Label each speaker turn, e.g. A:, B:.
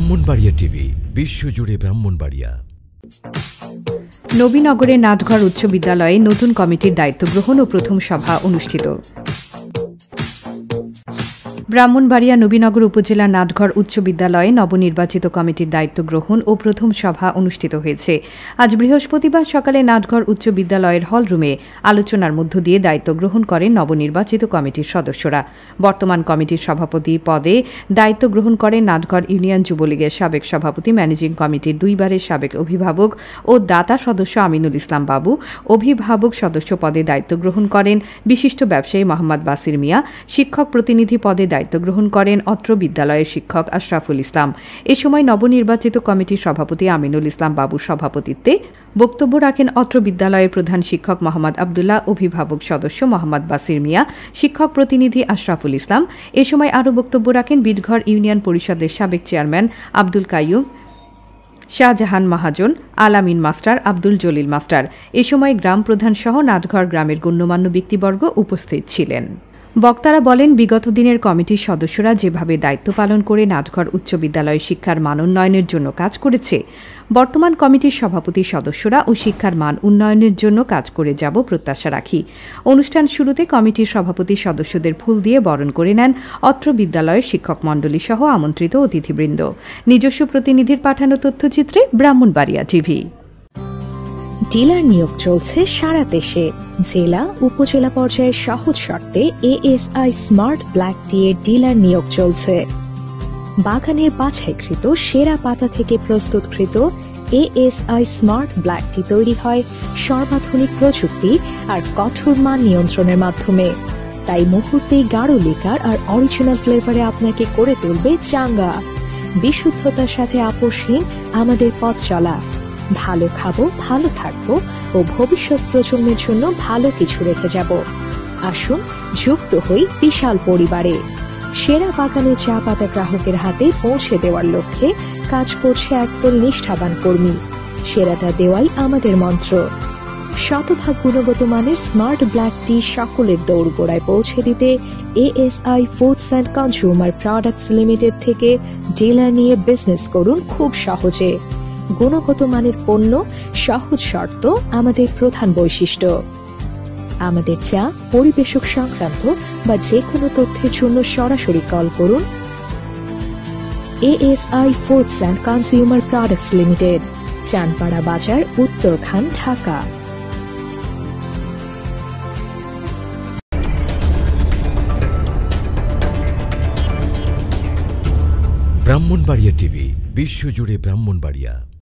A: Brahmanbaria TV, বিশ্বজুড়ে ব্রাহ্মণবাড়িয়া।
B: নবীনগরের নাথঘর উচ্চ বিদ্যালয়ে নতুন কমিটির দায়িত্ব গ্রহণ ও প্রথম সভা অনুষ্ঠিত। ব্রাহ্মণবাড়িয়া নবীনগর উপজেলা নাটঘর উচ্চ বিদ্যালয়ে নবনির্বাচিত কমিটির দায়িত্ব গ্রহণ ও প্রথম সভা অনুষ্ঠিত হয়েছে। আজ বৃহস্পতিবার সকালে নাটঘর উচ্চ বিদ্যালয়ের হলরুমে আলোচনার মধ্য দিয়ে দায়িত্ব গ্রহণ করেন নবনির্বাচিত কমিটির সদস্যরা। বর্তমান কমিটির সভাপতি পদে দায়িত্ব গ্রহণ করেন নাটঘর ইউনিয়ন যুবলীগের সাবেক সভাপতি, ম্যানেজিং কমিটির দুইবারের সাবেক অভিভাবক ও দাতা সদস্য আমিনুল ইসলাম বাবু। অভিভাবক সদস্য পদে দায়িত্ব গ্রহণ করেন বিশিষ্ট ব্যবসায়ী মোহাম্মদ বাসির মিয়া। শিক্ষক প্রতিনিধি পদে দায়িত্ব গ্রহণ করেন অত্র বিদ্যালয়ের শিক্ষক আশরাফুল ইসলাম। এ সময় নবনির্বাচিত কমিটির সভাপতি আমিনুল ইসলাম বাবুর সভাপতিত্বে বক্তব্য রাখেন অত্র বিদ্যালয়ের প্রধান শিক্ষক মোহাম্মদ আবদুল্লাহ, অভিভাবক সদস্য মোহাম্মদ বাসির মিয়া, শিক্ষক প্রতিনিধি আশরাফুল ইসলাম। এ সময় আরও বক্তব্য রাখেন বিটঘর ইউনিয়ন পরিষদের সাবেক chairman Abdul Qayyum, Shahjahan Mahajan, Alamin master Abdul Jalil master. এ সময় গ্রাম প্রধান সহ নাটঘর গ্রামের গণ্যমান্য ব্যক্তিবর্গ উপস্থিত ছিলেন। বক্তারা বলেন, বিগত দিনের কমিটির সদস্যরা যেভাবে দায়িত্ব পালন করে নাটঘর উচ্চ বিদ্যালয় শিক্ষার মান উন্নয়নের জন্য কাজ করেছে, বর্তমান কমিটির সভাপতি সদস্যরা ও শিক্ষার মান উন্নয়নের জন্য কাজ করে যাব প্রত্যাশা রাখি। অনুষ্ঠান শুরুতে কমিটির সভাপতি সদস্যদের ফুল দিয়ে বরণ করে নেন অত্র বিদ্যালয়ের শিক্ষক মণ্ডলী সহ আমন্ত্রিত অতিথিবৃন্দ। নিজস্ব প্রতিনিধির পাঠানো তথ্যচিত্রে ব্রাহ্মণবাড়িয়া টিভি।
C: ডিলার নিয়োগ চলছে সারা দেশে। জেলা, উপজেলা পর্যায়ে সহজ শর্তে ASI smart black tea dealer নিয়োগ চলছে। বাগানের বাছাইকৃত সেরা পাতা থেকে প্রস্তুতকৃত এএসআই স্মার্ট ব্ল্যাক টি তৈরি হয় সর্বাধুনিক প্রযুক্তি আর কঠোর মান নিয়ন্ত্রণের মাধ্যমে। তাই মুহূর্তেই গাঢ় লিকার আর অরিজিনাল ফ্লেভারে আপনাকে করে তুলবে চাঙ্গা। বিশুদ্ধতার সাথে আপোষহীন আমাদের পথ চলা। ভালো খাব, ভালো থাকব ও ভবিষ্যৎ প্রজন্মের জন্য ভালো কিছু রেখে যাব। আসুন যুক্ত হই বিশাল পরিবারে। সেরা বাগানে চা পাতা গ্রাহকের হাতে পৌঁছে দেওয়ার লক্ষ্যে কাজ করছে একদল নিষ্ঠাবান কর্মী। সেরাটা দেওয়াই আমাদের মন্ত্র। শতভাগ গুণগত মানের স্মার্ট ব্ল্যাক টি সকলের দৌড়গোড়ায় পৌঁছে দিতে ASI foods and consumer products limited থেকে ডিলার নিয়ে বিজনেস করুন খুব সহজে। গুণগত মানের পণ্য, সহজ শর্ত, আমাদের প্রধান বৈশিষ্ট্য। আমাদের চা, পরিবেশক সংক্রান্ত বা যে কোনো তথ্যের জন্য সরাসরি কল করুন। ASI foods and consumer products limited Chanpara Bazar, Uttarkhan, Dhaka.
A: Brahmanbaria TV বিশ্বজুড়ে ব্রাহ্মণবাড়িয়া।